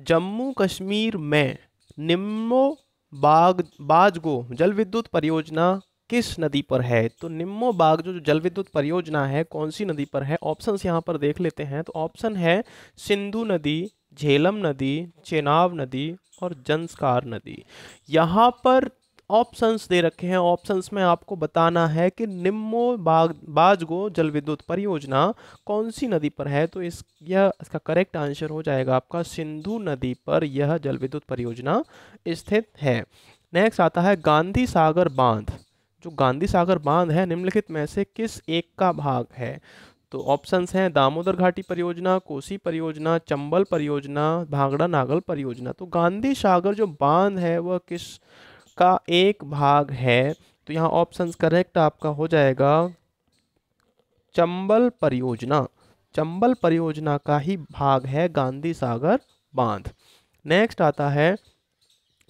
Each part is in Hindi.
जम्मू कश्मीर में निम्नो बाग, बाजगो जल विद्युत परियोजना किस नदी पर है? तो निम्नो बाग जो जल विद्युत परियोजना है, कौन सी नदी पर है? ऑप्शंस यहाँ पर देख लेते हैं। तो ऑप्शन है सिंधु नदी, झेलम नदी चेनाब नदी और जंसकार नदी। यहाँ पर ऑप्शंस दे रखे हैं। ऑप्शंस में आपको बताना है कि निम्मो बाग, बाजगो जल विद्युत परियोजना कौन सी नदी पर है? तो इस, यह, इसका करेक्ट आंसर हो जाएगा आपका सिंधु नदी पर यह जल विद्युत परियोजना स्थित है। नेक्स्ट आता है गांधी सागर बाँध। जो गांधी सागर बाँध है, निम्नलिखित में से किस एक का भाग है? तो ऑप्शंस हैं दामोदर घाटी परियोजना, कोसी परियोजना, चंबल परियोजना, भागड़ा नागल परियोजना। तो गांधी सागर जो बाँध है, वह किस का एक भाग है। तो यहाँ ऑप्शंस करेक्ट आपका हो जाएगा। चंबल परियोजना। चंबल परियोजना का ही भाग है गांधी सागर बाँध। नेक्स्ट आता है,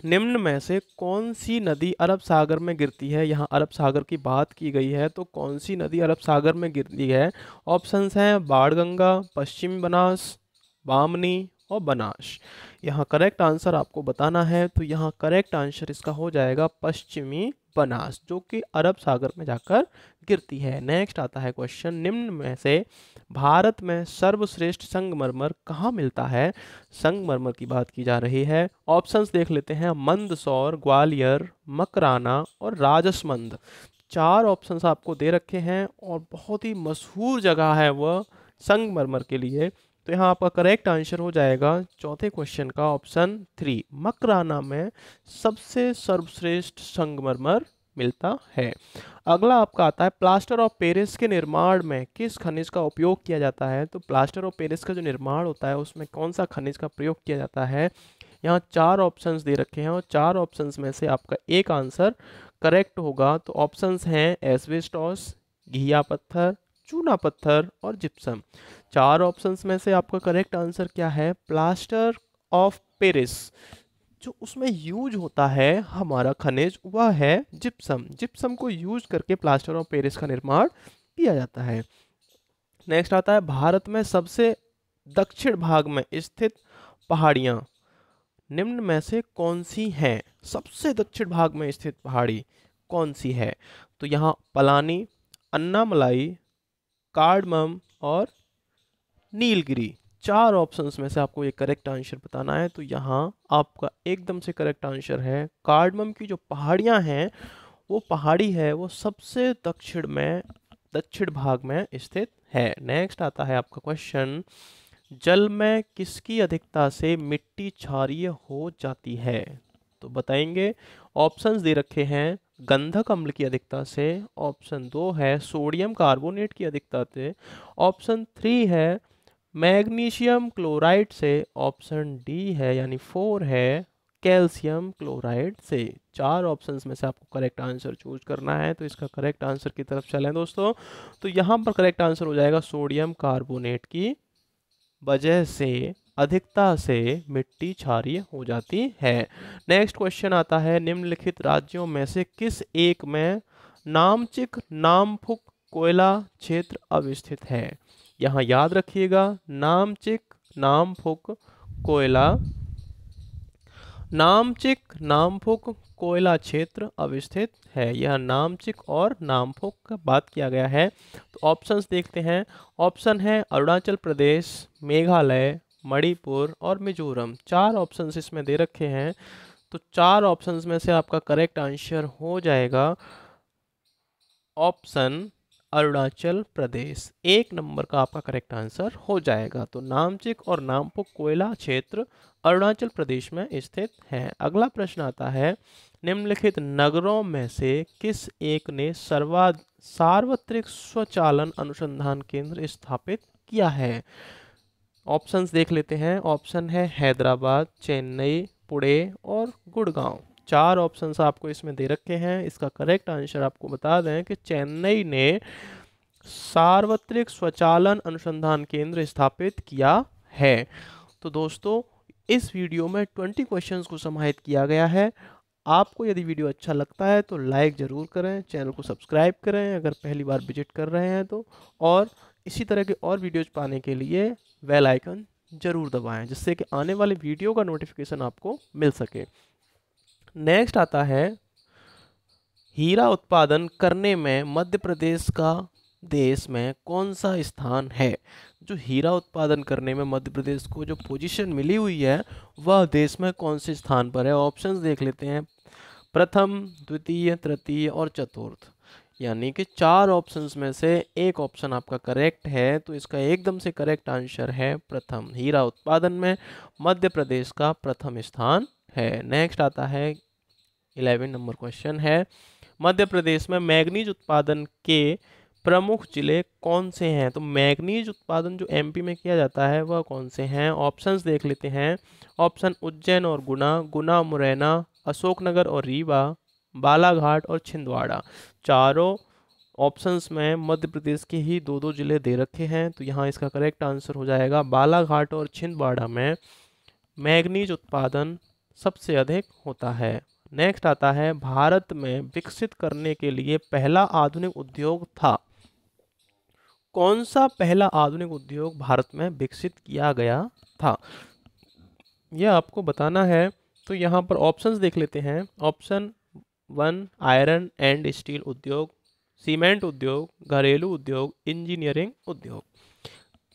निम्न में से कौन सी नदी अरब सागर में गिरती है? यहाँ अरब सागर की बात की गई है तो कौन सी नदी अरब सागर में गिरती है? ऑप्शंस हैं बाणगंगा पश्चिम बनास, बामनी और बनास यहाँ करेक्ट आंसर आपको बताना है तो यहाँ करेक्ट आंसर इसका हो जाएगा पश्चिमी बनास जो कि अरब सागर में जाकर गिरती है। नेक्स्ट आता है क्वेश्चन निम्न में से, भारत में सर्वश्रेष्ठ संगमरमर कहाँ मिलता है? संगमरमर की बात की जा रही है। ऑप्शंस देख लेते हैं, मंदसौर, ग्वालियर, मकराना और राजसमंद। चार ऑप्शंस आपको दे रखे हैं और बहुत ही मशहूर जगह है वह संगमरमर के लिए। तो यहाँ आपका करेक्ट आंसर हो जाएगा। चौथे क्वेश्चन का ऑप्शन थ्री मकराना में सबसे सर्वश्रेष्ठ संगमरमर मिलता है। अगला आपका आता है प्लास्टर ऑफ़ पेरिस के निर्माण में किस खनिज का उपयोग किया जाता है? तो प्लास्टर ऑफ़ पेरिस का जो निर्माण होता है, उसमें कौन सा खनिज का प्रयोग किया जाता है? यहाँ चार ऑप्शंस दे रखे हैं और चार ऑप्शंस में से आपका एक आंसर करेक्ट होगा। तो ऑप्शंस हैं एसवेस्टॉस घिया पत्थर चूना पत्थर और जिप्सम चार ऑप्शंस में से आपका करेक्ट आंसर क्या है? प्लास्टर ऑफ़ पेरिस जो उसमें यूज़ होता है, हमारा खनिज, वह है जिप्सम जिप्सम को यूज़ करके प्लास्टर ऑफ़ पेरिस का निर्माण किया जाता है। नेक्स्ट आता है, भारत में सबसे दक्षिण भाग में स्थित पहाड़ियाँ। निम्न में से कौन सी हैं? सबसे दक्षिण भाग में स्थित पहाड़ी कौन सी है? तो यहाँ पलानी, अन्नामलाई कार्डमम और नीलगिरी, चार ऑप्शंस में से आपको ये करेक्ट आंसर बताना है। तो यहाँ आपका एकदम से करेक्ट आंसर है। कार्डमम की जो पहाड़ियाँ हैं, वो पहाड़ी है, वो सबसे दक्षिण में, दक्षिण भाग में स्थित है। नेक्स्ट आता है आपका क्वेश्चन जल में किसकी अधिकता से मिट्टी क्षारीय हो जाती है? तो बताएँगे। ऑप्शंस दे रखे हैं। गंधक अम्ल की अधिकता से ऑप्शन दो है सोडियम कार्बोनेट की अधिकता से, ऑप्शन थ्री है मैग्नीशियम क्लोराइड से, ऑप्शन डी है यानी फोर है कैल्शियम क्लोराइड से। चार ऑप्शंस में से आपको करेक्ट आंसर चूज़ करना है तो इसका करेक्ट आंसर की तरफ़ चलें दोस्तों। तो यहाँ पर करेक्ट आंसर हो जाएगा सोडियम कार्बोनेट की वजह से अधिकता से मिट्टी क्षारीय हो जाती है। नेक्स्ट क्वेश्चन आता है, निम्नलिखित राज्यों में से किस एक में नामचिक नामफुक कोयला क्षेत्र अवस्थित है? यहाँ याद रखिएगा, नामचिक नामफुक कोयला, नामचिक नामफुक कोयला क्षेत्र अवस्थित है। यह नामचिक और नामफुक का बात किया गया है। तो ऑप्शंस देखते हैं। ऑप्शन है, अरुणाचल प्रदेश, मेघालय मणिपुर और मिजोरम, चार ऑप्शंस इसमें दे रखे हैं। तो चार ऑप्शंस में से आपका करेक्ट आंसर हो जाएगा ऑप्शन अरुणाचल प्रदेश। एक नंबर का आपका करेक्ट आंसर हो जाएगा। तो नामचिक और नामपुक कोयला क्षेत्र अरुणाचल प्रदेश में स्थित है। अगला प्रश्न आता है, निम्नलिखित नगरों में से किस एक ने सर्वा, सार्वत्रिक स्वचालन अनुसंधान केंद्र स्थापित किया है? ऑप्शंस देख लेते हैं। ऑप्शन है हैदराबाद, चेन्नई, पुणे और गुड़गांव। चार ऑप्शंस आपको इसमें दे रखे हैं। इसका करेक्ट आंसर आपको बता दें कि चेन्नई ने सार्वत्रिक स्वचालन अनुसंधान केंद्र स्थापित किया है। तो दोस्तों, इस वीडियो में ट्वेंटी क्वेश्चंस को समाहित किया गया है। आपको यदि वीडियो अच्छा लगता है तो लाइक ज़रूर करें, चैनल को सब्सक्राइब करें। अगर पहली बार विज़िट कर रहे हैं तो और इसी तरह के और वीडियोज़ पाने के लिए वेल आइकन ज़रूर दबाएँ, जिससे कि आने वाले वीडियो का नोटिफिकेशन आपको मिल सके। नेक्स्ट आता है, हीरा उत्पादन करने में मध्य प्रदेश का देश में कौन सा स्थान है? जो हीरा उत्पादन करने में मध्य प्रदेश को जो पोजीशन मिली हुई है, वह देश में कौन से स्थान पर है? ऑप्शंस देख लेते हैं। प्रथम, द्वितीय, तृतीय और चतुर्थ। यानी कि चार ऑप्शंस में से एक ऑप्शन आपका करेक्ट है तो इसका एकदम से करेक्ट आंसर है प्रथम हीरा उत्पादन में, मध्य प्रदेश का प्रथम स्थान है। नेक्स्ट आता है इलेवन नंबर क्वेश्चन है। मध्य प्रदेश में मैग्नीज उत्पादन के प्रमुख ज़िले कौन से हैं? तो मैग्नीज उत्पादन जो एमपी में किया जाता है, वह कौन से हैं? ऑप्शंस देख लेते हैं। ऑप्शन उज्जैन और गुना गुना मुरैना, अशोकनगर और रीवा बालाघाट और छिंदवाड़ा। चारों ऑप्शंस में मध्य प्रदेश के ही दो दो ज़िले दे रखे हैं तो यहाँ इसका करेक्ट आंसर हो जाएगा। बालाघाट और छिंदवाड़ा में मैग्नीज उत्पादन सबसे अधिक होता है। नेक्स्ट आता है, भारत में विकसित करने के लिए पहला आधुनिक उद्योग था। कौन सा पहला आधुनिक उद्योग भारत में विकसित किया गया था? यह आपको बताना है तो यहाँ पर ऑप्शंस देख लेते हैं। Option one, iron and steel उद्योग, सीमेंट उद्योग, घरेलू उद्योग, इंजीनियरिंग उद्योग।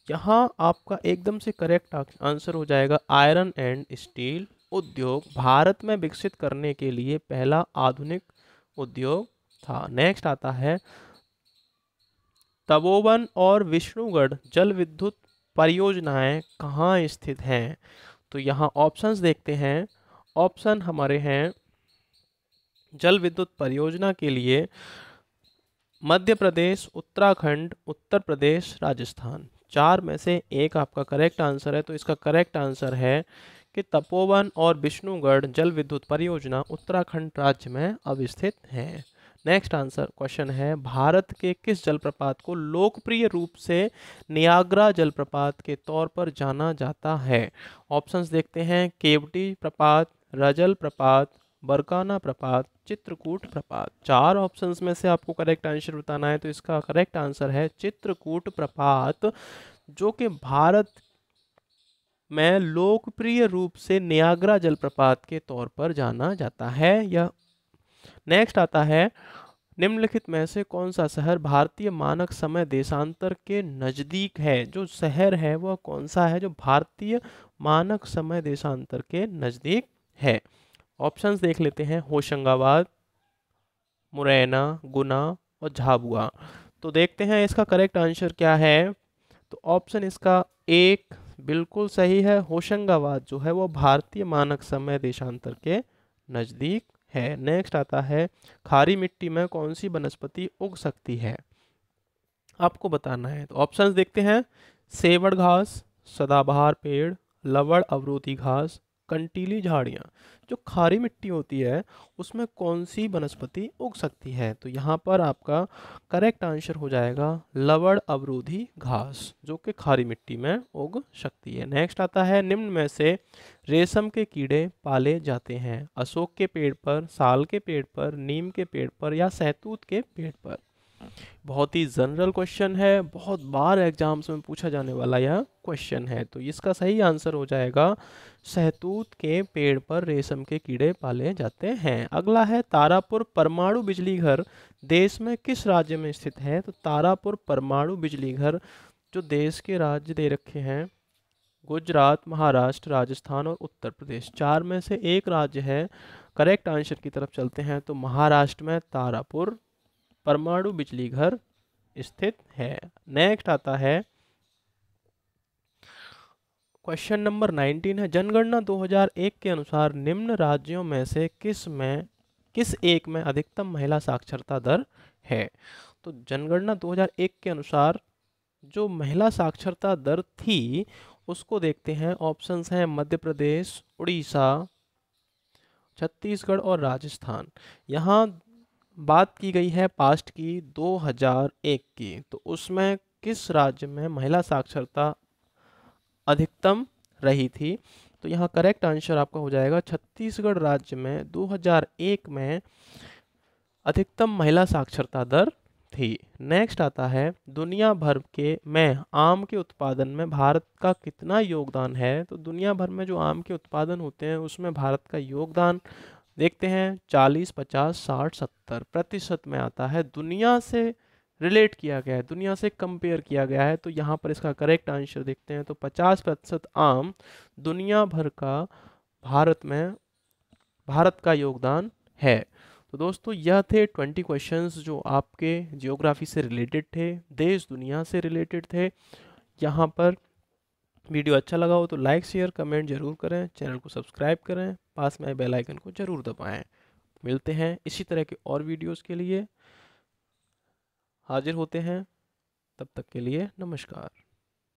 यहाँ आपका एकदम से करेक्ट आंसर हो जाएगा आयरन एंड स्टील उद्योग। भारत में विकसित करने के लिए पहला आधुनिक उद्योग था। नेक्स्ट आता है तबोवन और विष्णुगढ़ जल विद्युत परियोजनाएँ कहाँ स्थित हैं? तो यहाँ ऑप्शंस देखते हैं। ऑप्शन हमारे हैं जल विद्युत परियोजना के लिए मध्य प्रदेश, उत्तराखंड, उत्तर प्रदेश, राजस्थान। चार में से एक आपका करेक्ट आंसर है तो इसका करेक्ट आंसर है कि तपोवन और विष्णुगढ़ जल विद्युत परियोजना उत्तराखंड राज्य में अवस्थित है। नेक्स्ट आंसर क्वेश्चन है, भारत के किस जलप्रपात को लोकप्रिय रूप से नियाग्रा जलप्रपात के तौर पर जाना जाता है? ऑप्शंस देखते हैं, केवटी प्रपात, रजल प्रपात बरकाना प्रपात, चित्रकूट प्रपात। चार ऑप्शंस में से आपको करेक्ट आंसर बताना है तो इसका करेक्ट आंसर है चित्रकूट प्रपात, जो कि भारत में लोकप्रिय रूप से नियाग्रा जलप्रपात के तौर पर जाना जाता है। यह नेक्स्ट आता है, निम्नलिखित में से कौन सा शहर भारतीय मानक समय देशांतर के नज़दीक है? जो शहर है, वह कौन सा है जो भारतीय मानक समय देशांतर के नज़दीक है? ऑप्शंस देख लेते हैं, होशंगाबाद, मुरैना, गुना और झाबुआ। तो देखते हैं इसका करेक्ट आंसर क्या है। तो ऑप्शन इसका एक बिल्कुल सही है, होशंगाबाद जो है वो भारतीय मानक समय देशांतर के नज़दीक है। नेक्स्ट आता है, खारी मिट्टी में कौन सी वनस्पति उग सकती है? आपको बताना है। तो ऑप्शंस देखते हैं, सेवड़ घास, सदाबहार पेड़ लवड़ अवरोधी घास कंटीली झाड़ियाँ, जो खारी मिट्टी होती है, उसमें कौन सी वनस्पति उग सकती है? तो यहाँ पर आपका करेक्ट आंसर हो जाएगा लवड़ अवरोधी घास, जो कि खारी मिट्टी में उग सकती है। नेक्स्ट आता है, निम्न में से रेशम के कीड़े पाले जाते हैं, अशोक के पेड़ पर, साल के पेड़ पर, नीम के पेड़ पर या सहतूत के पेड़ पर। बहुत ही जनरल क्वेश्चन है, बहुत बार एग्ज़ाम्स में पूछा जाने वाला यह क्वेश्चन है। तो इसका सही आंसर हो जाएगा, सहतूत के पेड़ पर रेशम के कीड़े पाले जाते हैं। अगला है, तारापुर परमाणु बिजली घर देश में किस राज्य में स्थित है? तो तारापुर परमाणु बिजली घर जो देश के राज्य दे रखे हैं, गुजरात, महाराष्ट्र, राजस्थान और उत्तर प्रदेश। चार में से एक राज्य है। करेक्ट आंसर की तरफ़ चलते हैं। तो महाराष्ट्र में तारापुर परमाणु बिजली घर स्थित है। नेक्स्ट आता है। क्वेश्चन नंबर 19 है। जनगणना 2001 के अनुसार निम्न राज्यों में से किसमें, किस एक में अधिकतम महिला साक्षरता दर है? तो जनगणना 2001 के अनुसार जो महिला साक्षरता दर थी, उसको देखते हैं। ऑप्शंस हैं मध्य प्रदेश, उड़ीसा, छत्तीसगढ़ और राजस्थान। यहाँ बात की गई है पास्ट की 2001 की। तो उसमें किस राज्य में महिला साक्षरता अधिकतम रही थी? तो यहाँ करेक्ट आंसर आपका हो जाएगा, छत्तीसगढ़ राज्य में 2001 में अधिकतम महिला साक्षरता दर थी। नेक्स्ट आता है, दुनिया भर के में आम के उत्पादन में भारत का कितना योगदान है? तो दुनिया भर में जो आम के उत्पादन होते हैं, उसमें भारत का योगदान देखते हैं, चालीस, पचास, साठ, सत्तर प्रतिशत में आता है। दुनिया से रिलेट किया गया है, दुनिया से कंपेयर किया गया है तो यहाँ पर इसका करेक्ट आंसर देखते हैं तो पचास प्रतिशत आम दुनिया भर का भारत में, भारत का योगदान है। तो दोस्तों, यह थे ट्वेंटी क्वेश्चंस जो आपके जियोग्राफी से रिलेटेड थे, देश दुनिया से रिलेटेड थे। यहाँ पर वीडियो अच्छा लगा हो तो लाइक, शेयर, कमेंट ज़रूर करें। चैनल को सब्सक्राइब करें। पास में बेल आइकन को ज़रूर दबाएँ। मिलते हैं इसी तरह के और वीडियोस के लिए। हाजिर होते हैं। तब तक के लिए नमस्कार।